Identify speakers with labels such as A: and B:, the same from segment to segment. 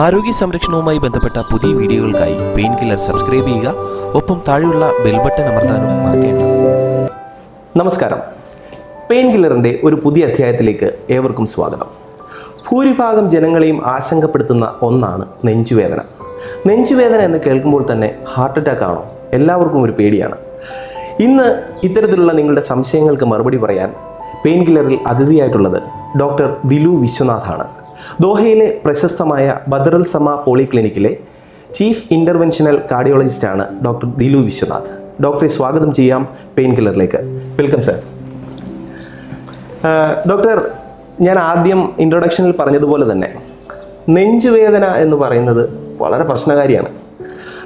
A: ആരോഗ്യ സംരക്ഷണവുമായി ബന്ധപ്പെട്ട പുതിയ വീഡിയോകൾക്കായി പെയിൻ കില്ലർ സബ്സ്ക്രൈബ് ചെയ്യുക. ഒപ്പം താഴെയുള്ള ബെൽ ബട്ടൺ അമർത്താനും മറക്കേണ്ട.
B: നമസ്കാരം. പെയിൻ കില്ലറിന്റെ ഒരു പുതിയ അധ്യായത്തിലേക്ക് ഏവർക്കും സ്വാഗതം. ഭൂരിഭാഗം ജനങ്ങളെയും ആശങ്കപ്പെടുത്തുന്ന ഒന്നാണ് നെഞ്ചുവേദന. നെഞ്ചുവേദന എന്ന് കേൾക്കുമ്പോൾ തന്നെ ഹാർട്ട് അറ്റാക്ക് ആണോ? എല്ലാവർക്കും ഒരു പേടിയാണ്. ഇന്ന് ഇത്തരത്തിലുള്ള നിങ്ങളുടെ സംശയങ്ങൾക്ക് മറുപടി പറയാൻ പെയിൻ കില്ലറിൽ അതിഥിയായിട്ടുള്ളത് ഡോക്ടർ ദിലു വിശ്വനാഥാണ്. ദോഹയിലെ പ്രശസ്തമായ ബദറുൽ സമ പോളിക്ലിനിക്കിലെ ചീഫ് ഇന്റർവെൻഷണൽ കാർഡിയോളജിസ്റ്റാണ് ഡോക്ടർ ദിലു വിശ്വനാഥ്. ഡോക്ടറെ സ്വാഗതം ചെയ്യാം പെയിൻ കില്ലറിലേക്ക്. Welcome sir. ഡോക്ടർ ഞാൻ ആദ്യം ഇൻട്രൊഡക്ഷനിൽ പറഞ്ഞതുപോലെ തന്നെ നെഞ്ചുവേദന എന്ന് പറയുന്നത് വളരെ പ്രശ്നകാരിയാണ്.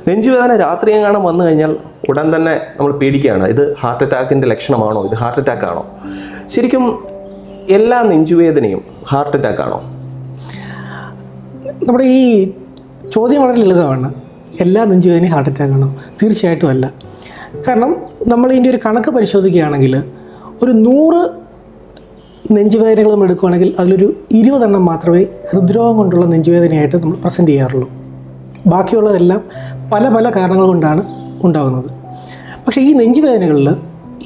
B: നെഞ്ചുവേദന രാത്രി എങ്ങാനും വന്നു കഴിഞ്ഞാൽ ഉടൻ തന്നെ നമ്മൾ പേടിക്കുകയാണ്. ഇത് ഹാർട്ട് അറ്റാക്കിന്റെ ലക്ഷണമാണോ? ഇത് ഹാർട്ട് അറ്റാക്ക് ആണോ ശരിക്കും എല്ലാ നെഞ്ചുവേദനയും ഹാർട്ട് അറ്റാക്ക് ആണോ
C: നമ്മുടെ ഈ ചോദ്യം വളരെ ലളിതമാണ്. എല്ലാ നെഞ്ചുവേദനയും ഹാർട്ട് അറ്റാക്ക് ആണോ? തീർച്ചയായിട്ടും അല്ല. കാരണം നമ്മൾ ഇതിന്റെ ഒരു കണക്ക് പരിശോധിക്കുകയാണെങ്കിൽ ഒരു നൂറ് നെഞ്ചുവേദനകൾ നമ്മൾ എടുക്കുകയാണെങ്കിൽ അതിലൊരു ഇരുപതെണ്ണം മാത്രമേ ഹൃദ്രോഗം കൊണ്ടുള്ള നെഞ്ചുവേദനയായിട്ട് നമ്മൾ പ്രസന്റ് ചെയ്യാറുള്ളൂ. ബാക്കിയുള്ളതെല്ലാം പല പല കാരണങ്ങൾ കൊണ്ടാണ് ഉണ്ടാകുന്നത്. പക്ഷേ ഈ നെഞ്ചുവേദനകളിൽ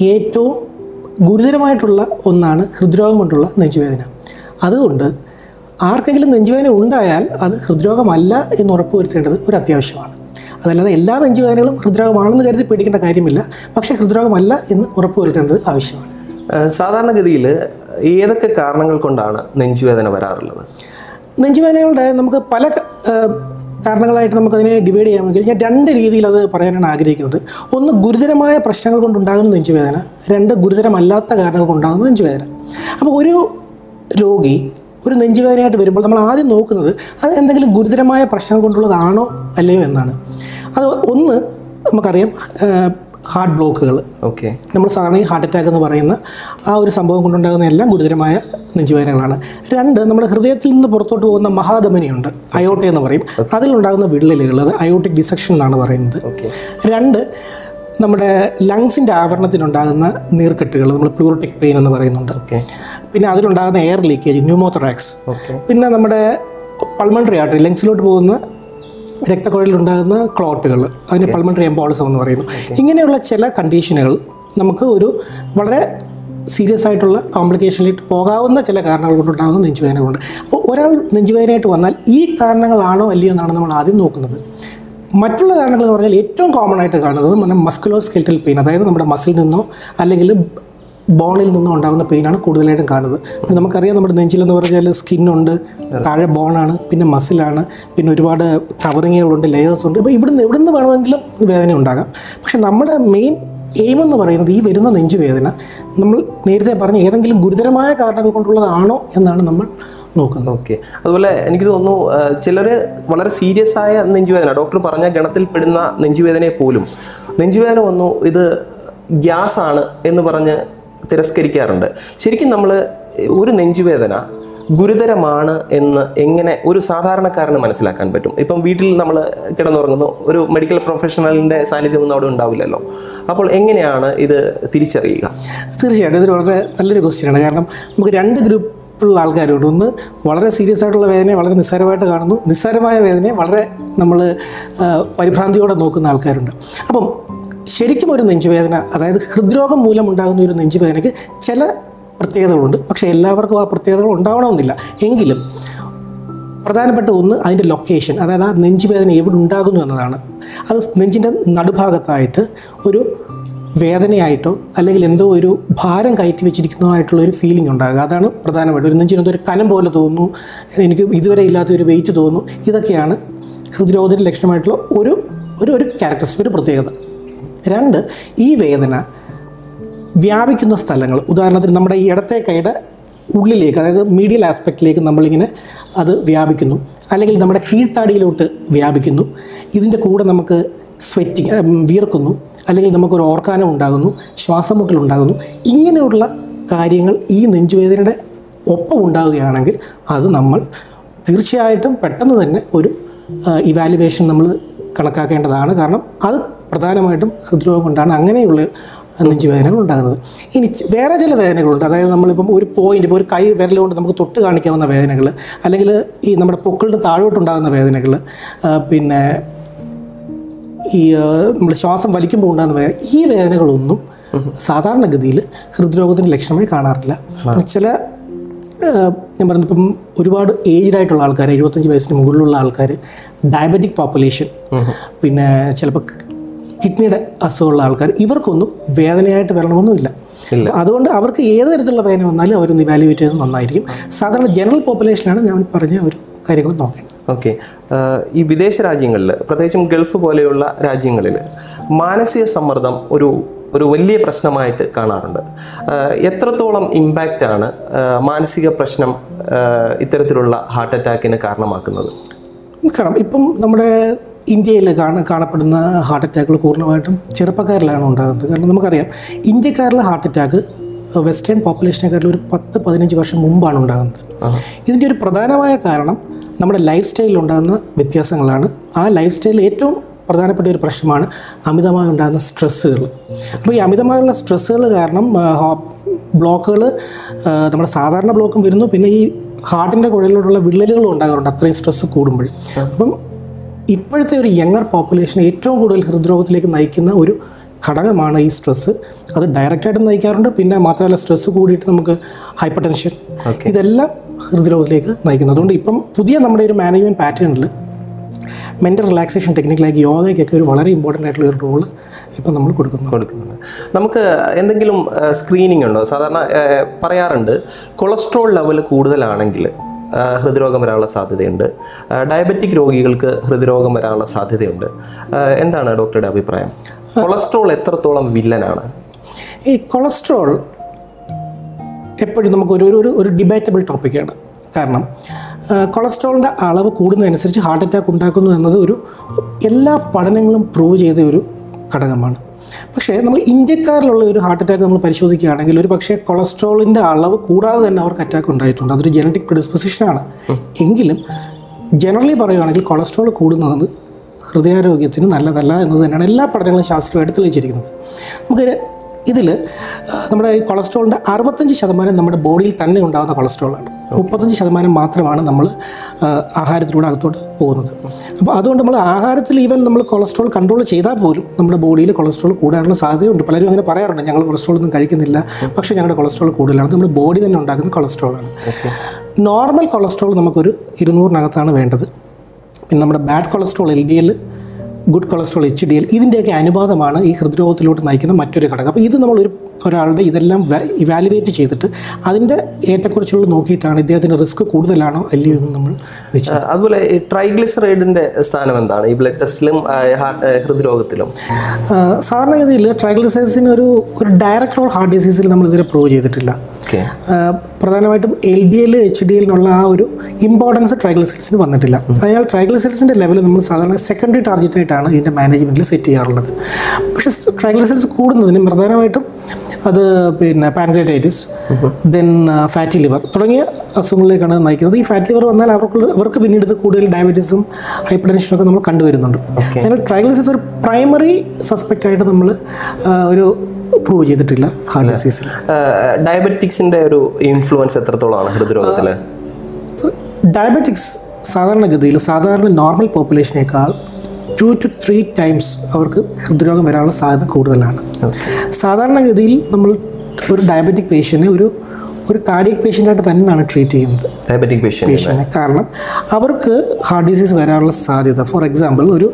C: ഏറ്റവും ഗുരുതരമായിട്ടുള്ള ഒന്നാണ് ഹൃദ്രോഗം കൊണ്ടുള്ള നെഞ്ചുവേദന. അതുകൊണ്ട് ആർക്കെങ്കിലും നെഞ്ചുവേദന ഉണ്ടായാൽ അത് ഹൃദ്രോഗമല്ല എന്ന് ഉറപ്പുവരുത്തേണ്ടത് ഒരു അത്യാവശ്യമാണ്. അതല്ലാതെ എല്ലാ നെഞ്ചുവേദനകളും ഹൃദ്രോഗമാണെന്ന് കരുതി പേടിക്കേണ്ട കാര്യമില്ല. പക്ഷേ ഹൃദ്രോഗമല്ല എന്ന് ഉറപ്പുവരുത്തേണ്ടത് ആവശ്യമാണ്.
B: സാധാരണഗതിയിൽ ഏതൊക്കെ കാരണങ്ങൾ കൊണ്ടാണ് നെഞ്ചുവേദന വരാറുള്ളത്?
C: നെഞ്ചുവേദനകളുടെ നമുക്ക് പല കാരണങ്ങളായിട്ട് നമുക്കതിനെ ഡിവൈഡ് ചെയ്യാമെങ്കിൽ ഞാൻ രണ്ട് രീതിയിൽ അത് പറയാനാണ് ആഗ്രഹിക്കുന്നത്. ഒന്ന് ഗുരുതരമായ പ്രശ്നങ്ങൾ കൊണ്ടുണ്ടാകുന്ന നെഞ്ചുവേദന രണ്ട് ഗുരുതരമല്ലാത്ത കാരണങ്ങൾ കൊണ്ടുണ്ടാകുന്ന നെഞ്ചുവേദന. അപ്പോൾ ഒരു രോഗി ഒരു നെഞ്ചുവേദനയായിട്ട് വരുമ്പോൾ നമ്മൾ ആദ്യം നോക്കുന്നത് അത് എന്തെങ്കിലും ഗുരുതരമായ പ്രശ്നം കൊണ്ടുള്ളതാണോ അല്ലയോ എന്നാണ്. അത് ഒന്ന് നമുക്കറിയാം ഹാർട്ട് ബ്ലോക്കുകൾ.
B: ഓക്കെ.
C: നമ്മൾ സാധാരണ ഈ ഹാർട്ട് അറ്റാക്ക് എന്ന് പറയുന്ന ആ ഒരു സംഭവം കൊണ്ടുണ്ടാകുന്ന എല്ലാം ഗുരുതരമായ നെഞ്ചുവേദനകളാണ്. രണ്ട് നമ്മുടെ ഹൃദയത്തിൽ നിന്ന് പുറത്തോട്ട് പോകുന്ന മഹാധമനിയുണ്ട് അയോട്ട എന്ന് പറയും. അതിലുണ്ടാകുന്ന വിള്ളലുകൾ അത് അയോട്ടിക് ഡിസക്ഷൻ എന്നാണ് പറയുന്നത്.
B: ഓക്കെ.
C: രണ്ട് നമ്മുടെ ലങ്സിന്റെ ആവരണത്തിലുണ്ടാകുന്ന നീർക്കെട്ടുകൾ നമ്മൾ പ്യൂർട്ടിക് പെയിൻ എന്ന് പറയുന്നുണ്ട്.
B: ഓക്കെ.
C: പിന്നെ അതിലുണ്ടാകുന്ന എയർ ലീക്കേജ് ന്യൂമോത്രാക്സ് പിന്നെ നമ്മുടെ പൾമണറി ആർട്ടറി ലങ്സിലോട്ട് പോകുന്ന രക്തക്കുഴലിലുണ്ടാകുന്ന ക്ലോട്ടുകൾ അതിന് പൾമണറി എംബോളിസം എന്ന് പറയുന്നു. ഇങ്ങനെയുള്ള ചില കണ്ടീഷനുകൾ നമുക്ക് ഒരു വളരെ സീരിയസ് ആയിട്ടുള്ള കോംപ്ലിക്കേഷനിലേക്ക് പോകാവുന്ന ചില കാരണങ്ങൾ കൊണ്ടുണ്ടാകുന്ന നെഞ്ചുവേദനകളുണ്ട്. അപ്പോൾ ഒരാൾ നെഞ്ചുവേദനയായിട്ട് വന്നാൽ ഈ കാരണങ്ങളാണോ അല്ലയോ എന്നാണ് നമ്മൾ ആദ്യം നോക്കുന്നത്. മറ്റുള്ള കാരണങ്ങൾ എന്ന് പറഞ്ഞാൽ ഏറ്റവും കോമൺ ആയിട്ട് കാണുന്നത് നമ്മുടെ മസ്കുലോ സ്കെൽറ്റൽ പെയിൻ അതായത് നമ്മുടെ മസിൽ നിന്നോ അല്ലെങ്കിൽ ബോണിൽ നിന്നും ഉണ്ടാകുന്ന പെയിനാണ് കൂടുതലായിട്ടും കാണുന്നത്. നമുക്കറിയാം നമ്മുടെ നെഞ്ചിലെന്ന് പറഞ്ഞാൽ സ്കിന്നുണ്ട് താഴെ ബോണാണ് പിന്നെ മസിലാണ് പിന്നെ ഒരുപാട് കവറിങ്ങുകളുണ്ട് ലെയേഴ്സ് ഉണ്ട്. ഇപ്പോൾ ഇവിടുന്ന് എവിടെ നിന്ന് വേണമെങ്കിലും വേദന ഉണ്ടാകാം. പക്ഷെ നമ്മുടെ മെയിൻ എയിം എന്ന് പറയുന്നത് ഈ വരുന്ന നെഞ്ചുവേദന നമ്മൾ നേരത്തെ പറഞ്ഞ ഏതെങ്കിലും ഗുരുതരമായ കാരണങ്ങൾ കൊണ്ടുള്ളതാണോ എന്നാണ് നമ്മൾ നോക്കുന്നത്.
B: ഓക്കെ അതുപോലെ എനിക്ക് തോന്നുന്നു ചിലർ വളരെ സീരിയസ് ആയ നെഞ്ചുവേദന ഡോക്ടർ പറഞ്ഞ ഗണത്തിൽപ്പെടുന്ന നെഞ്ചുവേദനയെ പോലും നെഞ്ചുവേദന വന്നു ഇത് ഗ്യാസ് ആണ് എന്ന് പറഞ്ഞ് തിരസ്കരിക്കാറുണ്ട്. ശരിക്കും നമ്മൾ ഒരു നെഞ്ചുവേദന ഗുരുതരമാണ് എന്ന് എങ്ങനെ ഒരു സാധാരണക്കാരന് മനസ്സിലാക്കാൻ പറ്റും? ഇപ്പം വീട്ടിൽ നമ്മൾ കിടന്നുറങ്ങുന്നു ഒരു മെഡിക്കൽ പ്രൊഫഷണലിന്റെ സാന്നിധ്യമൊന്നും അവിടെ ഉണ്ടാവില്ലല്ലോ. അപ്പോൾ എങ്ങനെയാണ് ഇത് തിരിച്ചറിയുക?
C: തീർച്ചയായിട്ടും ഇതൊരു വളരെ നല്ലൊരു ക്വസ്റ്റ്യനാണ് കാരണം നമുക്ക് രണ്ട് ഗ്രൂപ്പുള്ള ആൾക്കാരുണ്ട്. ഒന്ന് വളരെ സീരിയസ് ആയിട്ടുള്ള വേദനയെ വളരെ നിസ്സാരമായിട്ട് കാണുന്നു. നിസ്സാരമായ വേദനയെ വളരെ നമ്മൾ പരിഭ്രാന്തിയോടെ നോക്കുന്ന ആൾക്കാരുണ്ട്. അപ്പം ശരിക്കും ഒരു നെഞ്ചുവേദന അതായത് ഹൃദ്രോഗം മൂലമുണ്ടാകുന്ന ഒരു നെഞ്ചുവേദനയ്ക്ക് ചില പ്രത്യേകതകളുണ്ട്. പക്ഷേ എല്ലാവർക്കും ആ പ്രത്യേകതകൾ ഉണ്ടാവണമെന്നില്ല. എങ്കിലും പ്രധാനപ്പെട്ട ഒന്ന് അതിന്റെ ലൊക്കേഷൻ അതായത് ആ നെഞ്ചുവേദന എവിടെ ഉണ്ടാകുന്നു എന്നതാണ്. അത് നെഞ്ചിന്റെ നടുഭാഗത്തായിട്ട് ഒരു വേദനയായിട്ടോ അല്ലെങ്കിൽ എന്തോ ഒരു ഭാരം കയറ്റി വെച്ചിരിക്കുന്നതായിട്ടുള്ള ഒരു ഫീലിംഗ് ഉണ്ടാകുക. അതാണ് പ്രധാനമായിട്ട്. ഒരു നെഞ്ചിന് എന്തോ ഒരു കനം പോലെ തോന്നുന്നു. എനിക്ക് ഇതുവരെ ഇല്ലാത്ത ഒരു വെയിറ്റ് തോന്നുന്നു. ഇതൊക്കെയാണ് ഹൃദ്രോഗത്തിന്റെ ലക്ഷണമായിട്ടുള്ള ഒരു ഒരു ഒരു ക്യാരക്ടറിസ്റ്റിക് ഒരു പ്രത്യേകത. രണ്ട് ഈ വേദന വ്യാപിക്കുന്ന സ്ഥലങ്ങൾ. ഉദാഹരണത്തിന് നമ്മുടെ ഈ ഇടത്തെ കൈയുടെ ഉള്ളിലേക്ക് അതായത് മീഡിയൽ ആസ്പെക്റ്റിലേക്ക് നമ്മളിങ്ങനെ അത് വ്യാപിക്കുന്നു. അല്ലെങ്കിൽ നമ്മുടെ കീഴ്ത്താടിയിലോട്ട് വ്യാപിക്കുന്നു. ഇതിന്റെ കൂടെ നമുക്ക് സ്വെറ്റിങ് വിയർക്കുന്നു. അല്ലെങ്കിൽ നമുക്കൊരു ഓർക്കാനം ഉണ്ടാകുന്നു ശ്വാസമുട്ടലുണ്ടാകുന്നു ഇങ്ങനെയുള്ള കാര്യങ്ങൾ ഈ നെഞ്ചുവേദനയുടെ ഒപ്പം ഉണ്ടാവുകയാണെങ്കിൽ അത് നമ്മൾ തീർച്ചയായിട്ടും പെട്ടെന്ന് തന്നെ ഒരു ഇവാലുവേഷൻ നമ്മൾ കണക്കാക്കേണ്ടതാണ്. കാരണം അത് പ്രധാനമായിട്ടും ഹൃദ്രോഗം കൊണ്ടാണ് അങ്ങനെയുള്ള നെഞ്ചുവേദനകൾ ഉണ്ടാകുന്നത്. ഇനി വേറെ ചില വേദനകളുണ്ട്. അതായത് നമ്മളിപ്പം ഒരു പോയിന്റ് ഇപ്പോൾ ഒരു കൈ വിരൽ കൊണ്ട് നമുക്ക് തൊട്ട് കാണിക്കാവുന്ന വേദനകൾ അല്ലെങ്കിൽ ഈ നമ്മുടെ പൊക്കളിന് താഴോട്ടുണ്ടാകുന്ന വേദനകൾ പിന്നെ ഈ നമ്മൾ ശ്വാസം വലിക്കുമ്പോൾ ഉണ്ടാകുന്ന വേദന ഈ വേദനകളൊന്നും സാധാരണഗതിയിൽ ഹൃദ്രോഗത്തിന്റെ ലക്ഷണമായി കാണാറില്ല. ചില ഞാൻ പറഞ്ഞു ഇപ്പം ഒരുപാട് ഏജ്ഡ് ആയിട്ടുള്ള ആൾക്കാർ എഴുപത്തഞ്ച് വയസ്സിന് മുകളിലുള്ള ആൾക്കാർ ഡയബറ്റിക് പോപ്പുലേഷൻ പിന്നെ ചിലപ്പോൾ കിഡ്നിയുടെ അസുഖമുള്ള ആൾക്കാർ ഇവർക്കൊന്നും വേദനയായിട്ട് വരണമെന്നില്ല. അതുകൊണ്ട് അവർക്ക് ഏത് തരത്തിലുള്ള വേദന വന്നാലും അവരൊന്ന് ഇവാലുവേറ്റ് ചെയ്ത് നന്നായിരിക്കും. സാധാരണ ജനറൽ പോപ്പുലേഷനാണ് ഞാൻ പറഞ്ഞ ഒരു കാര്യങ്ങൾ നോക്കേണ്ടത്
B: ഓക്കെ ഈ വിദേശ രാജ്യങ്ങളിൽ പ്രത്യേകിച്ചും ഗൾഫ് പോലെയുള്ള രാജ്യങ്ങളിൽ മാനസിക സമ്മർദ്ദം ഒരു ഒരു വലിയ പ്രശ്നമായിട്ട് കാണാറുണ്ട്. എത്രത്തോളം ഇമ്പാക്റ്റ് ആണ് മാനസിക പ്രശ്നം ഇത്തരത്തിലുള്ള ഹാർട്ട് അറ്റാക്കിന് കാരണമാക്കുന്നത്?
C: കാരണം ഇപ്പം നമ്മുടെ ഇന്ത്യയിൽ കാണ കാണപ്പെടുന്ന ഹാർട്ട് അറ്റാക്കുകൾ പൂർണമായിട്ടും ചെറുപ്പക്കാരിലാണ് ഉണ്ടാകുന്നത്. കാരണം നമുക്കറിയാം ഇന്ത്യക്കാരിലെ ഹാർട്ട് അറ്റാക്ക് വെസ്റ്റേൺ പോപ്പുലേഷനെക്കാട്ടിലും ഒരു പത്ത് പതിനഞ്ച് വർഷം മുമ്പാണ് ഉണ്ടാകുന്നത്. ഇതിന്റെ ഒരു പ്രധാനമായ കാരണം നമ്മുടെ ലൈഫ് സ്റ്റൈലിൽ ഉണ്ടാകുന്ന വ്യത്യാസങ്ങളാണ്. ആ ലൈഫ് സ്റ്റൈലിൽ ഏറ്റവും പ്രധാനപ്പെട്ട ഒരു പ്രശ്നമാണ് അമിതമായി ഉണ്ടാകുന്ന സ്ട്രെസ്സുകൾ അപ്പോൾ ഈ അമിതമായുള്ള സ്ട്രെസ്സുകൾ കാരണം ബ്ലോക്കുകൾ നമ്മുടെ സാധാരണ ബ്ലോക്കും വരുന്നു. പിന്നെ ഈ ഹാർട്ടിന്റെ കുഴലിലോട്ടുള്ള വിള്ളലുകളും ഉണ്ടാകാറുണ്ട്. അത്രയും സ്ട്രെസ്സ് കൂടുമ്പോൾ. അപ്പം ഇപ്പോഴത്തെ ഒരു യങ്ങർ പോപ്പുലേഷൻ ഏറ്റവും കൂടുതൽ ഹൃദ്രോഗത്തിലേക്ക് നയിക്കുന്ന ഒരു ഘടകമാണ് ഈ സ്ട്രെസ്സ് അത് ഡയറക്റ്റായിട്ട് നയിക്കാറുണ്ട്. പിന്നെ മാത്രമല്ല സ്ട്രെസ്സ് കൂടിയിട്ട് നമുക്ക് ഹൈപ്പർ ടെൻഷൻ ഇതെല്ലാം ഹൃദ്രോഗത്തിലേക്ക് നയിക്കുന്നത് അതുകൊണ്ട് ഇപ്പം പുതിയ നമ്മുടെ ഒരു മാനേജ്മെന്റ് പാറ്റേണിൽ മെന്റൽ റിലാക്സേഷൻ ടെക്നിക്കിലേക്ക് യോഗയ്ക്കൊക്കെ ഒരു വളരെ ഇമ്പോർട്ടന്റ് ആയിട്ടുള്ള ഒരു റോൾ ഇപ്പം നമ്മൾ കൊടുക്കുന്നു.
B: കൊടുക്കുന്നുണ്ട്. നമുക്ക് എന്തെങ്കിലും സ്ക്രീനിങ് ഉണ്ടോ? സാധാരണ പറയാറുണ്ട് കൊളസ്ട്രോൾ ലെവൽ കൂടുതലാണെങ്കിൽ ഹൃദ്രോഗം വരാനുള്ള സാധ്യതയുണ്ട്. ഡയബറ്റിക് രോഗികൾക്ക് ഹൃദ്രോഗം വരാനുള്ള സാധ്യതയുണ്ട്. എന്താണ് ഡോക്ടറുടെ അഭിപ്രായം? കൊളസ്ട്രോൾ എത്രത്തോളം വില്ലനാണ്?
C: ഈ കൊളസ്ട്രോൾ എപ്പോഴും നമുക്ക് ഒരു ഒരു ഡിബേറ്റബിൾ ടോപ്പിക്കാണ് കാരണം കൊളസ്ട്രോളിന്റെ അളവ് കൂടുന്നതനുസരിച്ച് ഹാർട്ട് അറ്റാക്ക് ഉണ്ടാക്കുന്നു എന്നത് ഒരു എല്ലാ പഠനങ്ങളും പ്രൂവ് ചെയ്ത ഒരു ഘടകമാണ്. പക്ഷേ നമ്മൾ ഇന്ത്യക്കാരിലുള്ള ഒരു ഹാർട്ട് അറ്റാക്ക് നമ്മൾ പരിശോധിക്കുകയാണെങ്കിൽ ഒരു പക്ഷേ കൊളസ്ട്രോളിന്റെ അളവ് കൂടാതെ തന്നെ അവർക്ക് അറ്റാക്ക് ഉണ്ടായിട്ടുണ്ട്. അതൊരു ജനറ്റിക് പ്രിഡിസ്പൊസിഷനാണ് എങ്കിലും ജനറലി പറയുകയാണെങ്കിൽ കൊളസ്ട്രോൾ കൂടുന്നത് ഹൃദയാരോഗ്യത്തിന് നല്ലതല്ല എന്നത് തന്നെയാണ് എല്ലാ പഠനങ്ങളും ശാസ്ത്രീയമായിട്ട് തെളിയിച്ചിരിക്കുന്നത്. നമുക്ക് ഇതിൽ നമ്മുടെ ഈ കൊളസ്ട്രോളിന്റെ അറുപത്തഞ്ച് ശതമാനം നമ്മുടെ ബോഡിയിൽ തന്നെ ഉണ്ടാകുന്ന കൊളസ്ട്രോളാണ്. മുപ്പത്തഞ്ച് ശതമാനം മാത്രമാണ് നമ്മൾ ആഹാരത്തിലൂടെ അകത്തോട്ട് പോകുന്നത്. അപ്പോൾ അതുകൊണ്ട് നമ്മൾ ആഹാരത്തിൽ ഈവൻ നമ്മൾ കൊളസ്ട്രോൾ കൺട്രോൾ ചെയ്താൽ പോലും നമ്മുടെ ബോഡിയിൽ കൊളസ്ട്രോൾ കൂടാനുള്ള സാധ്യതയുണ്ട്. പലരും അങ്ങനെ പറയാറുണ്ട് ഞങ്ങൾ കൊളസ്ട്രോൾ ഒന്നും കഴിക്കുന്നില്ല പക്ഷേ ഞങ്ങളുടെ കൊളസ്ട്രോൾ കൂടുതലാണ്. നമ്മുടെ ബോഡി തന്നെ ഉണ്ടാക്കുന്ന കൊളസ്ട്രോളാണ്. നോർമൽ കൊളസ്ട്രോൾ നമുക്കൊരു ഇരുന്നൂറിനകത്താണ് വേണ്ടത്. പിന്നെ നമ്മുടെ bad cholesterol L D L good cholesterol H D L ഇതിന്റെയൊക്കെ അനുപാതമാണ് ഈ ഹൃദ്രോഗത്തിലോട്ട് നയിക്കുന്ന മറ്റൊരു ഘടകം. അപ്പോൾ ഇത് നമ്മളൊരു ഒരാളുടെ ഇതെല്ലാം ഇവാലുവേറ്റ് ചെയ്തിട്ട് അതിന്റെ ഏറ്റക്കുറിച്ചുള്ള നോക്കിയിട്ടാണ് ഇദ്ദേഹത്തിന്റെ റിസ്ക് കൂടുതലാണോ അല്ലയോ എന്ന് നമ്മൾ
B: അതുപോലെ ട്രൈഗ്ലിസറൈഡിന്റെ സ്ഥാനം എന്താണ്? ഈ ബ്ലഡ് ടെസ്റ്റിലും ഹൃദ്രോഗത്തിലും.
C: സാധാരണഗതിയിൽ ട്രൈഗ്ലിസൈഡ്സിന് ഒരു ഒരു ഡയറക്റ്റ് റോൾ ഹാർട്ട് ഡിസീസിൽ നമ്മൾ ഇതുവരെ പ്രൂവ് ചെയ്തിട്ടില്ല. പ്രധാനമായിട്ടും L D L H D എല്ലിനുള്ള ആ ഒരു ഇമ്പോർട്ടൻസ് ട്രൈഗ്ലിസൈഡ്സിന് വന്നിട്ടില്ല. അതിനാൽ ട്രൈഗ്ലിസൈഡ്സിന്റെ ലെവൽ നമ്മൾ സാധാരണ സെക്കൻഡറി ടാർഗറ്റ് ആയിട്ടാണ് ഇതിന്റെ മാനേജ്മെന്റിൽ സെറ്റ് ചെയ്യാറുള്ളത്. പക്ഷേ ട്രൈഗ്ലിസൈഡ്സ് കൂടുന്നതിന് പ്രധാനമായിട്ടും അത് പിന്നെ പാൻക്രേറ്റൈറ്റിസ് ദെൻ ഫാറ്റി ലിവർ തുടങ്ങിയ അസുഖങ്ങളിലേക്കാണ് നയിക്കുന്നത്. ഈ ഫാറ്റ് ലിവർ വന്നാൽ അവർക്ക് അവർക്ക് പിന്നീട് കൂടുതൽ ഡയബറ്റീസും ഹൈപ്പർ ടെൻഷനും ഒക്കെ നമ്മൾ കണ്ടുവരുന്നുണ്ട്. അതിനാൽ ട്രൈഗ്ലിസൈഡ്സ് ഒരു പ്രൈമറി സസ്പെക്റ്റ് ആയിട്ട് നമ്മൾ ഒരു പ്രൂവ് ചെയ്തിട്ടില്ല ഹാർട്ട് ഡിസീസിൽ.
B: ഡയബറ്റിക്സിന്റെ ഒരു ഇൻഫ്ലുവൻസ് എത്രത്തോളമാണ് ഹൃദ്രോഗത്തിൽ
C: ഡയബറ്റിക്സ് സാധാരണഗതിയിൽ സാധാരണ നോർമൽ പോപ്പുലേഷനേക്കാൾ ടു ടു ത്രീ ടൈംസ് അവർക്ക് ഹൃദ്രോഗം വരാനുള്ള സാധ്യത കൂടുതലാണ്. സാധാരണഗതിയിൽ നമ്മൾ ഒരു ഡയബറ്റിക് പേഷ്യനെ ഒരു ഒരു കാർഡിയക് പേഷ്യന്റായിട്ട് തന്നെയാണ് ട്രീറ്റ് ചെയ്യുന്നത്.
B: ഡയബറ്റിക് പേഷ്യന്റ്
C: കാരണം അവർക്ക് ഹാർട്ട് ഡിസീസ് വരാനുള്ള സാധ്യത. ഫോർ എക്സാമ്പിൾ ഒരു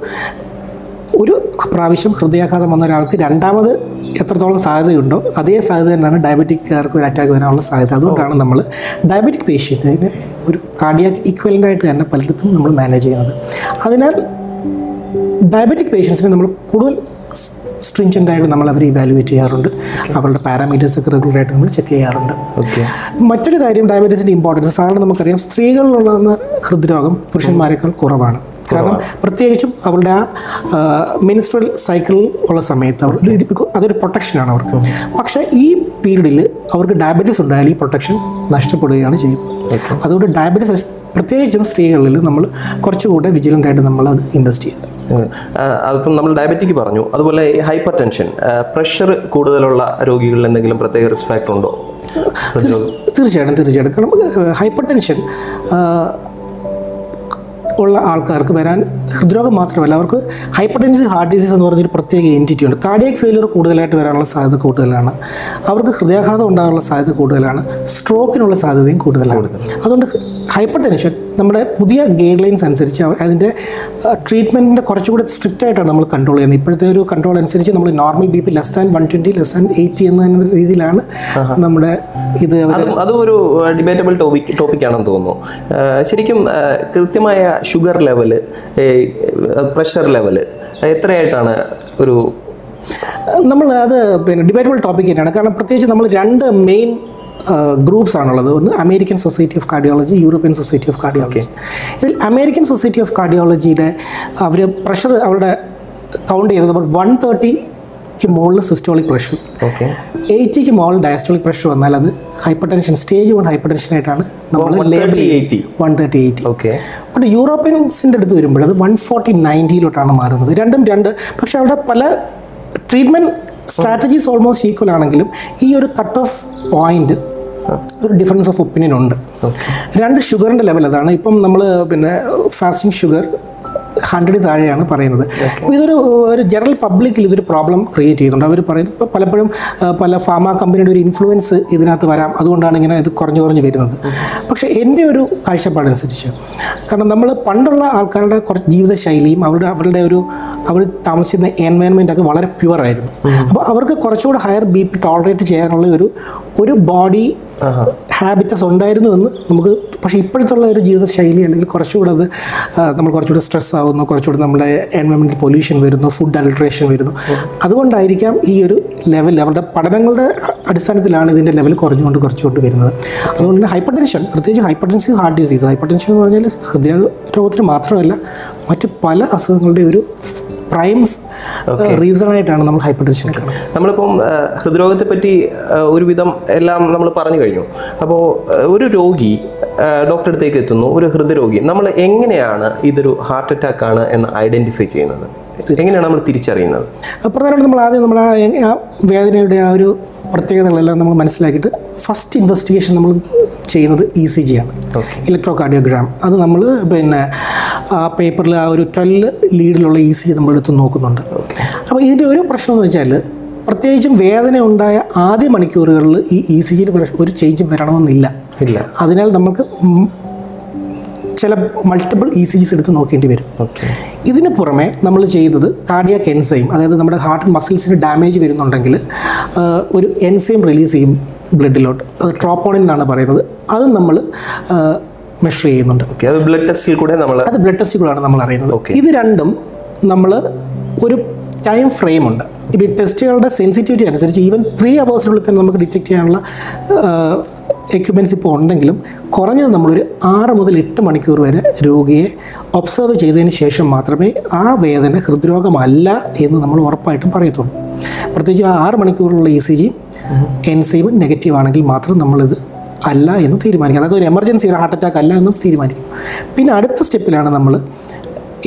C: ഒരു പ്രാവശ്യം ഹൃദയാഘാതം വന്ന ഒരാൾക്ക് രണ്ടാമത് എത്രത്തോളം സാധ്യതയുണ്ടോ അതേ സാധ്യത തന്നെയാണ് ഡയബറ്റിക്കാർക്ക് ഒരു അറ്റാക്ക് വരാനുള്ള സാധ്യത. അതുകൊണ്ടാണ് നമ്മൾ ഡയബറ്റിക് പേഷ്യന്റിനെ ഒരു കാർഡിയാക് ഈക്വലന്റ് ആയിട്ട് തന്നെ പലയിടത്തും നമ്മൾ മാനേജ് ചെയ്യുന്നത്. അതിനാൽ ഡയബറ്റിക് പേഷ്യൻസിനെ നമ്മൾ കൂടുതൽ സ്ട്രിഞ്ചന്റായിട്ട് നമ്മൾ അവരെ ഇവാലുവേറ്റ് ചെയ്യാറുണ്ട്. അവരുടെ പാരാമീറ്റേഴ്സ് ഒക്കെ റെഗുലറായിട്ട് നമ്മൾ ചെക്ക് ചെയ്യാറുണ്ട്.
B: ഓക്കെ.
C: മറ്റൊരു കാര്യം ഡയബറ്റീസിന്റെ ഇമ്പോർട്ടൻസ് സാധാരണ നമുക്കറിയാം സ്ത്രീകളിലുള്ള ഹൃദ്രോഗം പുരുഷന്മാരെക്കാൾ കുറവാണ്. കാരണം പ്രത്യേകിച്ചും അവരുടെ ആ മിനിസ്ട്രൽ സൈക്കിൾ ഉള്ള സമയത്ത് അവർ അതൊരു പ്രൊട്ടക്ഷനാണ് അവർക്ക്. പക്ഷേ ഈ പീരീഡിൽ അവർക്ക് ഡയബറ്റീസ് ഉണ്ടായാൽ ഈ പ്രൊട്ടക്ഷൻ നഷ്ടപ്പെടുകയാണ് ചെയ്യുന്നത്. അതുകൊണ്ട് ഡയബറ്റീസ് പ്രത്യേകിച്ചും സ്ത്രീകളിൽ നമ്മൾ കുറച്ചുകൂടെ വിജിലന്റ് ആയിട്ട് നമ്മൾ അത് ഇൻവെസ്റ്റ് ചെയ്യണം.
B: അതിപ്പം നമ്മൾ ഡയബറ്റിക് പറഞ്ഞു. അതുപോലെ ഹൈപ്പർ ടെൻഷൻ പ്രഷർ കൂടുതലുള്ള രോഗികളിൽ എന്തെങ്കിലും പ്രത്യേക റിസ്ക് ഫാക്ടർ ഉണ്ടോ?
C: തീർച്ചയായിട്ടും തീർച്ചയായിട്ടും. കാരണം ഹൈപ്പർ ടെൻഷൻ ഉള്ള ആൾക്കാർക്ക് വരാൻ ഹൃദ്രോഗം മാത്രമല്ല അവർക്ക് ഹൈപ്പർടെൻസി ഹാർട്ട് ഡിസീസ് എന്ന് പറഞ്ഞൊരു പ്രത്യേക എന്റിറ്റി ഉണ്ട്. കാർഡിയക് ഫെയിലിയർ കൂടുതലായിട്ട് വരാനുള്ള സാധ്യത കൂടുതലാണ്. അവർക്ക് ഹൃദയാഘാതം ഉണ്ടാകാനുള്ള സാധ്യത കൂടുതലാണ്. സ്ട്രോക്കിനുള്ള സാധ്യതയും കൂടുതലാണ്. അതുകൊണ്ട് ഹൈപ്പർ ടെൻഷൻ നമ്മുടെ പുതിയ ഗൈഡ് ലൈൻസ് അനുസരിച്ച് അതിന്റെ ട്രീറ്റ്മെന്റിന്റെ കുറച്ചുകൂടി സ്ട്രിക്റ്റ് ആയിട്ടാണ് നമ്മൾ കൺട്രോൾ ചെയ്യുന്നത്. ഇപ്പോഴത്തെ ഒരു കൺട്രോൾ അനുസരിച്ച് നമ്മൾ normal B P less than one twenty less than eighty എന്ന രീതിയിലാണ് നമ്മുടെ ഇത്
B: അതും ഒരു ഡിബേറ്റബിൾ ടോപ്പിക് ടോപ്പിക്കാണെന്ന് തോന്നുന്നു. ശരിക്കും കൃത്യമായ ഷുഗർ ലെവൽ പ്രഷർ ലെവൽ എത്രയായിട്ടാണ് ഒരു
C: നമ്മൾ അത് പിന്നെ ഡിബേറ്റബിൾ ടോപ്പിക് തന്നെയാണ്. കാരണം പ്രത്യേകിച്ച് നമ്മൾ രണ്ട് മെയിൻ ഗ്രൂപ്പ്സ് ആണുള്ളത്. ഒന്ന് American society of cardiology European society of cardiology ഇതിൽ അമേരിക്കൻ സൊസൈറ്റി ഓഫ് കാർഡിയോളജിയുടെ അവർ പ്രഷർ അവരുടെ കൗണ്ട് ചെയ്യുന്നത് വൺ തേർട്ടിക്ക് മുകളിൽ സിസ്റ്റോളിക് പ്രഷർ
B: ഓക്കെ
C: എയ്റ്റിക്ക് മുകളിൽ ഡയസ്റ്റോളിക് പ്രഷർ വന്നാൽ അത് hypertension stage one hypertension ആയിട്ടാണ് നമ്മൾ
B: 130, 80.
C: One thirty eighty
B: okay
C: but യൂറോപ്യൻസിന്റെ അടുത്ത് വരുമ്പോൾ അത് വൺ ഫോർട്ടി നയന്റിയിലോട്ടാണ് മാറുന്നത്. രണ്ടും രണ്ട്. പക്ഷേ അവിടെ പല ട്രീറ്റ്മെന്റ് സ്ട്രാറ്റജീസ് ഓൾമോസ്റ്റ് ഈക്വൽ ആണെങ്കിലും ഈ ഒരു കട്ട് ഓഫ് പോയിന്റ് ഒരു ഡിഫറൻസ് ഓഫ് ഒപ്പീനിയൻ ഉണ്ട്. രണ്ട് ഷുഗറിന്റെ ലെവൽ അതാണ്. ഇപ്പം നമ്മൾ പിന്നെ ഫാസ്റ്റിംഗ് ഷുഗർ ഹൺഡ്രഡിൽ താഴെയാണ് പറയുന്നത്. ഇതൊരു ഒരു ജനറൽ പബ്ലിക്കിൽ ഇതൊരു പ്രോബ്ലം ക്രിയേറ്റ് ചെയ്യുന്നുണ്ട്. അവർ പറയുന്നത് ഇപ്പോൾ പലപ്പോഴും പല ഫാമ കമ്പനിയുടെ ഒരു ഇൻഫ്ലുവൻസ് ഇതിനകത്ത് വരാം. അതുകൊണ്ടാണ് ഇങ്ങനെ ഇത് കുറഞ്ഞു കുറഞ്ഞു വരുന്നത്. പക്ഷേ എന്റെ ഒരു കാഴ്ചപ്പാടനുസരിച്ച് കാരണം നമ്മൾ പണ്ടുള്ള ആൾക്കാരുടെ കുറച്ച് ജീവിതശൈലിയും അവരുടെ അവരുടെ ഒരു അവർ താമസിക്കുന്ന എൻവയൺമെന്റ് ഒക്കെ വളരെ പ്യുവർ ആയിരുന്നു. അപ്പോൾ അവർക്ക് കുറച്ചുകൂടെ ഹയർ ബി പി ടോളറേറ്റ് ചെയ്യാനുള്ള ഒരു ഒരു ബോഡി ഹാബിറ്റസ് ഉണ്ടായിരുന്നു എന്ന് നമുക്ക് പക്ഷേ ഇപ്പോഴത്തുള്ള ഒരു ജീവിതശൈലി അല്ലെങ്കിൽ കുറച്ചുകൂടെ അത് നമ്മൾ കുറച്ചുകൂടെ സ്ട്രെസ് ആവുന്നു കുറച്ചുകൂടെ നമ്മുടെ എൻവയൺമെന്റൽ പൊല്യൂഷൻ വരുന്നു ഫുഡ് അൾട്രേഷൻ വരുന്നു. അതുകൊണ്ടായിരിക്കാം ഈ ഒരു ലെവൽ അവരുടെ പഠനങ്ങളുടെ അടിസ്ഥാനത്തിലാണ് ഇതിന്റെ ലെവൽ കുറഞ്ഞുകൊണ്ട് കുറച്ചുകൊണ്ട് വരുന്നത്. അതുകൊണ്ട് തന്നെ ഹൈപ്പർ ടെൻഷൻ പ്രത്യേകിച്ച് hypertension heart disease hypertension എന്ന് പറഞ്ഞാൽ ഹൃദയ രോഗത്തിന് മാത്രമല്ല മറ്റ് പല അസുഖങ്ങളുടെ ഒരു പ്രൈം റീസൺ ആയിട്ടാണ് നമ്മൾ ഹൈപ്പർ ടെൻഷൻ
B: നമ്മളിപ്പം ഹൃദ്രോഗത്തെ പറ്റി ഒരുവിധം എല്ലാം നമ്മൾ പറഞ്ഞു കഴിഞ്ഞു. അപ്പോൾ ഒരു രോഗി ഡോക്ടറെ അടുത്തേക്ക് എത്തുന്നു. ഒരു ഹൃദ്രോഗി. നമ്മൾ എങ്ങനെയാണ് ഇതൊരു ഹാർട്ട് അറ്റാക്ക് ആണ് എന്ന് ഐഡന്റിഫൈ ചെയ്യുന്നത്? എങ്ങനെയാണ് നമ്മൾ തിരിച്ചറിയുന്നത്?
C: പ്രധാനമായിട്ടും നമ്മൾ ആദ്യം നമ്മൾ ആ വേദനയുടെ ആ ഒരു പ്രത്യേകതകളെല്ലാം നമ്മൾ മനസ്സിലാക്കിയിട്ട് ഫസ്റ്റ് ഇൻവെസ്റ്റിഗേഷൻ നമ്മൾ ചെയ്യുന്നത് ഇ സി ജി ആണ്. ഇലക്ട്രോ കാർഡിയോഗ്രാം അത് നമ്മൾ പിന്നെ ആ പേപ്പറിൽ ആ ഒരു ട്വൽവ് ലീഡിലുള്ള ഇ സി നമ്മൾ എടുത്ത് നോക്കുന്നുണ്ട്. അപ്പോൾ ഇതിന്റെ ഒരു പ്രശ്നം എന്ന് വെച്ചാൽ പ്രത്യേകിച്ചും വേദന ഉണ്ടായ ആദ്യ മണിക്കൂറുകളിൽ ഈ ഇ സി ജിയിൽ ഒരു ചേഞ്ചും വരണമെന്നില്ല.
B: ഇല്ല.
C: അതിനാൽ നമുക്ക് ചില മൾട്ടിപ്പിൾ ഇ സി ജിസ് എടുത്ത് നോക്കേണ്ടി വരും. ഇതിന് പുറമെ നമ്മൾ ചെയ്തത് കാർഡിയാക് എൻസൈം അതായത് നമ്മുടെ ഹാർട്ട് മസിൽസിന് ഡാമേജ് വരുന്നുണ്ടെങ്കിൽ ഒരു എൻസൈം റിലീസ് ചെയ്യും. ബ്ലഡിലോട്ട് അത് ട്രോപ്പോണിൻ എന്നാണ് പറയുന്നത്. അത് നമ്മൾ മെഷർ ചെയ്യുന്നുണ്ട്.
B: ഓക്കെ അത് ബ്ലഡ് ടെസ്റ്റിൽ കൂടെ നമ്മൾ
C: അത് ബ്ലഡ് ടെസ്റ്റിൽ കൂടെയാണ് നമ്മൾ അറിയുന്നത്. ഇത് രണ്ടും നമ്മൾ ഒരു ടൈം ഫ്രെയിം ഉണ്ട്. ഇപ്പോൾ ഈ ടെസ്റ്റുകളുടെ സെൻസിറ്റിവിറ്റി അനുസരിച്ച് ഈവൻ ത്രീ അവേഴ്സിനുള്ളിൽ തന്നെ നമുക്ക് ഡിറ്റക്ട് ചെയ്യാനുള്ള എക്യുപ്മെന്റ്സ് ഇപ്പോൾ ഉണ്ടെങ്കിലും കുറഞ്ഞത് നമ്മളൊരു ആറ് മുതൽ എട്ട് മണിക്കൂർ വരെ രോഗിയെ ഒബ്സർവ് ചെയ്തതിന് ശേഷം മാത്രമേ ആ വേദന ഹൃദ്രോഗമല്ല എന്ന് നമ്മൾ ഉറപ്പായിട്ടും പറയത്തുള്ളൂ. പ്രത്യേകിച്ച് ആ ആറ് മണിക്കൂറുള്ള ഇ സി ജി എൻസൈമും നെഗറ്റീവ് ആണെങ്കിൽ മാത്രം നമ്മളിത് അല്ല എന്ന് തീരുമാനിക്കും. അതായത് ഒരു എമർജൻസി ഒരു ഹാർട്ട് അറ്റാക്ക് അല്ല എന്നും തീരുമാനിക്കും. പിന്നെ അടുത്ത സ്റ്റെപ്പിലാണ് നമ്മൾ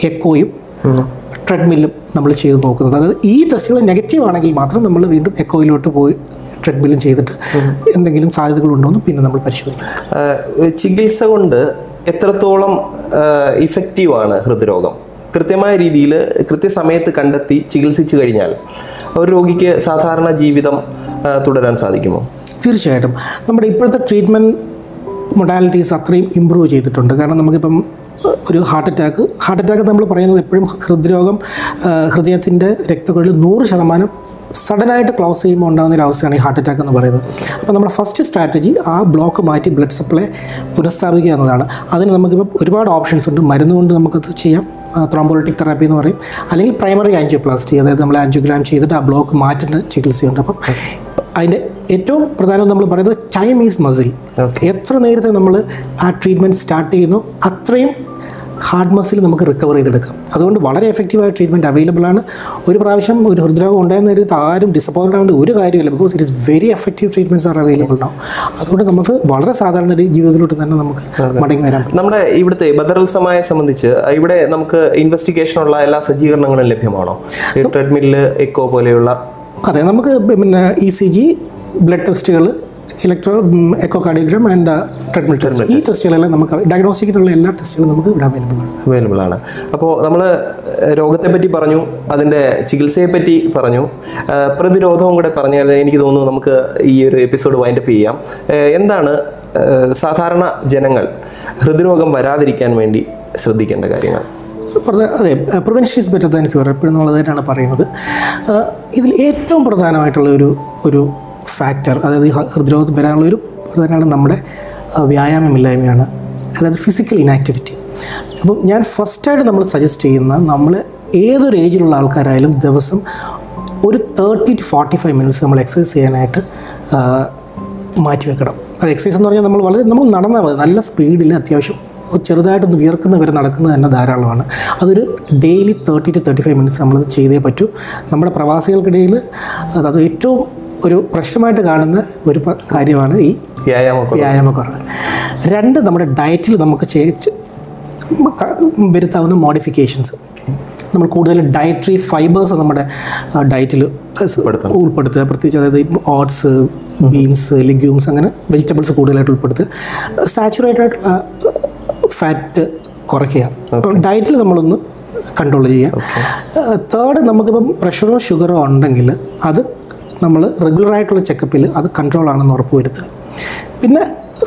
C: എക്കോയും ട്രെഡ്മില്ലും നമ്മൾ ചെയ്ത് നോക്കുന്നത്. അതായത് ഈ ടെസ്റ്റുകൾ നെഗറ്റീവ് ആണെങ്കിൽ മാത്രം നമ്മൾ വീണ്ടും എക്കോയിലോട്ട് പോയി ട്രെഡ്മില്ലും ചെയ്തിട്ട് എന്തെങ്കിലും സാധ്യതകളുണ്ടോ എന്ന് പിന്നെ നമ്മൾ പരിശോധിക്കും.
B: ചികിത്സ കൊണ്ട് എത്രത്തോളം ഇഫക്റ്റീവ് ആണ് ഹൃദ്രോഗം? കൃത്യമായ രീതിയിൽ കൃത്യസമയത്ത് കണ്ടെത്തി ചികിത്സിച്ചു കഴിഞ്ഞാൽ ഒരു രോഗിക്ക് സാധാരണ ജീവിതം തുടരാൻ സാധിക്കുമോ?
C: തീർച്ചയായിട്ടും. നമ്മുടെ ഇപ്പോഴത്തെ ട്രീറ്റ്മെന്റ് മൊഡാലിറ്റീസ് അത്രയും ഇമ്പ്രൂവ് ചെയ്തിട്ടുണ്ട്. കാരണം നമുക്കിപ്പം ഒരു ഹാർട്ട് അറ്റാക്ക് ഹാർട്ട് അറ്റാക്ക് നമ്മൾ പറയുന്നത് എപ്പോഴും ഹൃദ്രോഗം ഹൃദയത്തിന്റെ രക്തക്കൊഴിൽ നൂറ് ശതമാനം സഡനായിട്ട് ക്ലോസ് ചെയ്യുമ്പോൾ ഉണ്ടാകുന്ന ഒരു അവസ്ഥയാണ് ഈ ഹാർട്ട് അറ്റാക്ക് എന്ന് പറയുന്നത്. അപ്പോൾ നമ്മുടെ ഫസ്റ്റ് സ്ട്രാറ്റജി ആ ബ്ലോക്ക് മാറ്റി ബ്ലഡ് സപ്ലൈ പുനഃസ്ഥാപിക്കുക എന്നതാണ്. അതിന് നമുക്കിപ്പോൾ ഒരുപാട് ഓപ്ഷൻസ് ഉണ്ട്. മരുന്ന് കൊണ്ട് നമുക്കത് ചെയ്യാം. ത്രോംബോളിറ്റിക് തെറാപ്പി എന്ന് പറയും. അല്ലെങ്കിൽ പ്രൈമറി ആൻജിയോപ്ലാസ്റ്റി അതായത് നമ്മൾ ആൻജിയോഗ്രാം ചെയ്തിട്ട് ആ ബ്ലോക്ക് മാറ്റുന്ന ചികിത്സയുണ്ട്. അപ്പം അതിന്റെ ഏറ്റവും പ്രധാനം നമ്മൾ പറയുന്നത് ടൈം ഈസ് മസിൽ എത്ര നേരത്തെ നമ്മൾ ആ ട്രീറ്റ്മെന്റ് സ്റ്റാർട്ട് ചെയ്യുന്നു അത്രയും ഹാർഡ് മസിൽ നമുക്ക് റിക്കവർ ചെയ്തെടുക്കാം. അതുകൊണ്ട് വളരെ എഫക്റ്റീവായ ട്രീറ്റ്മെന്റ് അവൈലബിൾ ആണ്. ഒരു പ്രാവശ്യം ഒരു ഹൃദ്രോഗം ഉണ്ടായിരുന്ന ഒരു ആരും ഡിസപ്പോയിന്റ് ആവേണ്ട ഒരു കാര്യമില്ല because it is very effective treatments are available now. അതുകൊണ്ട് നമുക്ക് വളരെ സാധാരണ ഒരു ജീവിതത്തിലോട്ട് തന്നെ നമുക്ക് മടങ്ങി വരാം
B: നമ്മുടെ ഇവിടുത്തെ ബദറൽസമായ സംബന്ധിച്ച് ഇവിടെ നമുക്ക് ഇൻവെസ്റ്റിഗേഷനുള്ള എല്ലാ സജ്ജീകരണങ്ങളും ലഭ്യമാണോ? ട്രെഡ്മിൽ ട്രെഡ്മില്ല് എക്കോ പോലെയുള്ള
C: അതെ നമുക്ക് പിന്നെ ഇ സി ജി ബ്ലഡ് ടെസ്റ്റുകൾ electro echo cardiogram and treadmill test ഈ ടെസ്റ്റുകളെല്ലാം നമുക്ക് ഡയഗ്നോസ്റ്റിക്കിനുള്ള എല്ലാ ടെസ്റ്റുകളും നമുക്ക് ഇവിടെ അവൈലബിൾ ആണ്.
B: അവൈലബിൾ ആണ്. അപ്പോൾ നമ്മൾ രോഗത്തെ പറ്റി പറഞ്ഞു അതിന്റെ ചികിത്സയെ പറ്റി പറഞ്ഞു പ്രതിരോധവും കൂടെ പറഞ്ഞാൽ എനിക്ക് തോന്നുന്നു നമുക്ക് ഈ ഒരു എപ്പിസോഡ് വൈൻഡപ്പ് ചെയ്യാം. എന്താണ് സാധാരണ ജനങ്ങൾ ഹൃദ്രോഗം വരാതിരിക്കാൻ വേണ്ടി ശ്രദ്ധിക്കേണ്ട കാര്യങ്ങൾ?
C: അതെ prevention is better than cure എപ്പോഴും തന്നെയാണ് പറയുന്നത്. ഇതിൽ ഏറ്റവും പ്രധാനമായിട്ടുള്ള ഒരു ഒരു ഫാക്ടർ അതായത് ഹൃദ്രോഗത്തിന് വരാനുള്ള ഒരു പ്രധാനമാണ് നമ്മുടെ വ്യായാമമില്ലായ്മയാണ് അതായത് ഫിസിക്കൽ ഇനാക്ടിവിറ്റി അപ്പം ഞാൻ ഫസ്റ്റായിട്ട് നമ്മൾ സജസ്റ്റ് ചെയ്യുന്ന നമ്മൾ ഏതൊരു ഏജിലുള്ള ആൾക്കാരായാലും ദിവസം ഒരു thirty to forty five minutes നമ്മൾ എക്സസൈസ് ചെയ്യാനായിട്ട് മാറ്റി വെക്കണം അത് എക്സസൈസ് എന്ന് പറഞ്ഞാൽ നമ്മൾ വളരെ നമ്മൾ നടന്നാൽ മതി. നല്ല സ്പീഡിൽ അത്യാവശ്യം ചെറുതായിട്ടൊന്ന് വിയർക്കുന്ന വരെ നടക്കുന്നത് തന്നെ ധാരാളമാണ്. അതൊരു daily thirty to thirty five minutes നമ്മളത് ചെയ്തേ പറ്റൂ. നമ്മുടെ പ്രവാസികൾക്കിടയിൽ അത് ഏറ്റവും ഒരു പ്രശ്നമായിട്ട് കാണുന്ന ഒരു കാര്യമാണ് ഈ
B: വ്യായാമ
C: വ്യായാമക്കുറവ്. രണ്ട് നമ്മുടെ ഡയറ്റിൽ നമുക്ക് വരുത്താവുന്ന മോഡിഫിക്കേഷൻസ് നമ്മൾ കൂടുതൽ ഡയറ്ററി ഫൈബേഴ്സ് നമ്മുടെ ഡയറ്റിൽ. ഉൾപ്പെടുത്തുക. പ്രത്യേകിച്ച് അതായത് ഓട്സ് ബീൻസ് ലെഗ്യൂംസ് അങ്ങനെ വെജിറ്റബിൾസ് കൂടുതലായിട്ട് ഉൾപ്പെടുത്തുക. സാച്ചുറേറ്റഡ് ആയിട്ടുള്ള ഫാറ്റ് കുറയ്ക്കുക. ഡയറ്റിൽ നമ്മളൊന്ന് കൺട്രോൾ ചെയ്യുക. തേർഡ് നമുക്കിപ്പം പ്രഷറോ ഷുഗറോ ഉണ്ടെങ്കിൽ അത് നമ്മൾ റെഗുലറായിട്ടുള്ള ചെക്കപ്പിൽ അത് കൺട്രോൾ ആണെന്ന് ഉറപ്പ് വരുത്തുക. പിന്നെ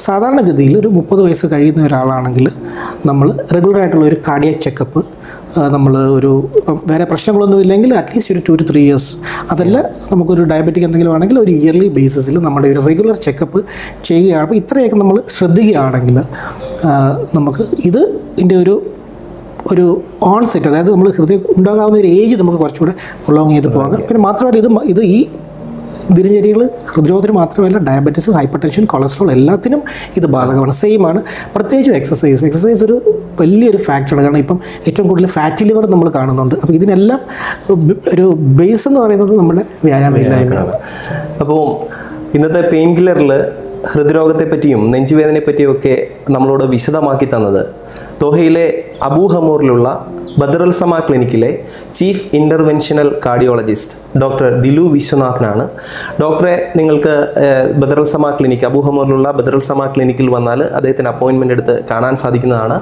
C: സാധാരണഗതിയിൽ ഒരു മുപ്പത് വയസ്സ് കഴിയുന്ന ഒരാളാണെങ്കിൽ നമ്മൾ റെഗുലറായിട്ടുള്ള ഒരു കാർഡിയാക് ചെക്കപ്പ് നമ്മൾ ഒരു വേറെ പ്രശ്നങ്ങളൊന്നും ഇല്ലെങ്കിൽ അറ്റ്ലീസ്റ്റ് ഒരു ടു ടു ത്രീ ഇയേഴ്സ് അതല്ല നമുക്കൊരു ഡയബറ്റിക് എന്തെങ്കിലും ആണെങ്കിൽ ഒരു ഇയർലി ബേസിസിൽ നമ്മുടെ ഒരു റെഗുലർ ചെക്കപ്പ് ചെയ്യുകയാണ്. അപ്പോൾ ഇത്രയൊക്കെ നമ്മൾ ശ്രദ്ധിക്കുകയാണെങ്കിൽ നമുക്ക് ഇത് ഇതിന്റെ ഒരു ഒരു ഓൺസെറ്റ് അതായത് നമ്മൾ ഹൃദയം ഉണ്ടാകാവുന്ന ഒരു ഏജ് നമുക്ക് കുറച്ചുകൂടെ പ്രൊലോങ് ചെയ്ത് പോകാം. പിന്നെ മാത്രമല്ല ഇത് ഇത് ഈ ദിനചര്യകൾ ഹൃദ്രോഗത്തിന് മാത്രമല്ല ഡയബറ്റീസ് ഹൈപ്പർ ടെൻഷൻ കൊളസ്ട്രോൾ എല്ലാത്തിനും ഇത് ബാധകമാണ്. സെയിം ആണ്. പ്രത്യേകിച്ചും എക്സസൈസ് എക്സസൈസ് ഒരു വലിയൊരു ഫാക്ടറാണ് കാരണം ഇപ്പം ഏറ്റവും കൂടുതൽ ഫാറ്റി ലിവർ നമ്മൾ കാണുന്നുണ്ട്. അപ്പോൾ ഇതിനെല്ലാം ഒരു ബേസ് എന്ന് പറയുന്നത് നമ്മുടെ വ്യായാമമില്ലായ്മയാണ്
B: അപ്പോൾ ഇന്നത്തെ പെയിൻ കില്ലറിൽ ഹൃദ്രോഗത്തെ പറ്റിയും നെഞ്ചുവേദനയെ പറ്റിയും ഒക്കെ നമ്മളോട് വിശദമാക്കി തന്നത്. ദോഹയിലെ അബൂഹമൂറിലുള്ള Badr Al Samaa ക്ലിനിക്കിലെ chief interventional cardiologist doctor Dilu വിശ്വനാഥനാണ്. ഡോക്ടറെ നിങ്ങൾക്ക് ബദറുൽസമ ബദറുൽ സമ ക്ലിനിക്ക് അബൂഹമൂറിലുള്ള ബദറുൽസമ ക്ലിനിക്കിൽ വന്നാൽ അദ്ദേഹത്തിന് അപ്പോയിൻമെന്റ് എടുത്ത് കാണാൻ സാധിക്കുന്നതാണ്.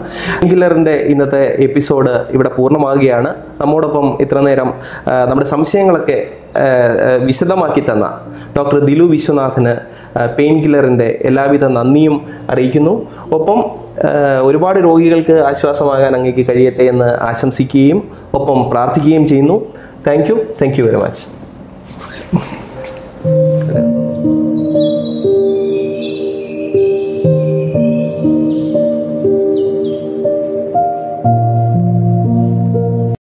B: കില്ലറിന്റെ ഇന്നത്തെ എപ്പിസോഡ് ഇവിടെ പൂർണമാകുകയാണ് നമ്മോടൊപ്പം ഇത്ര നേരം നമ്മുടെ സംശയങ്ങളൊക്കെ വിശദമാക്കി തന്ന ഡോക്ടർ ദിലു വിശ്വനാഥന് പെയിൻ കില്ലറിന്റെ എല്ലാവിധ നന്ദിയും അറിയിക്കുന്നു. ഒപ്പം ഒരുപാട് രോഗികൾക്ക് ആശ്വാസമാകാൻ അങ്ങേക്ക് കഴിയട്ടെ എന്ന് ആശംസിക്കുകയും ഒപ്പം പ്രാർത്ഥിക്കുകയും ചെയ്യുന്നു. Thank you. Thank you very much.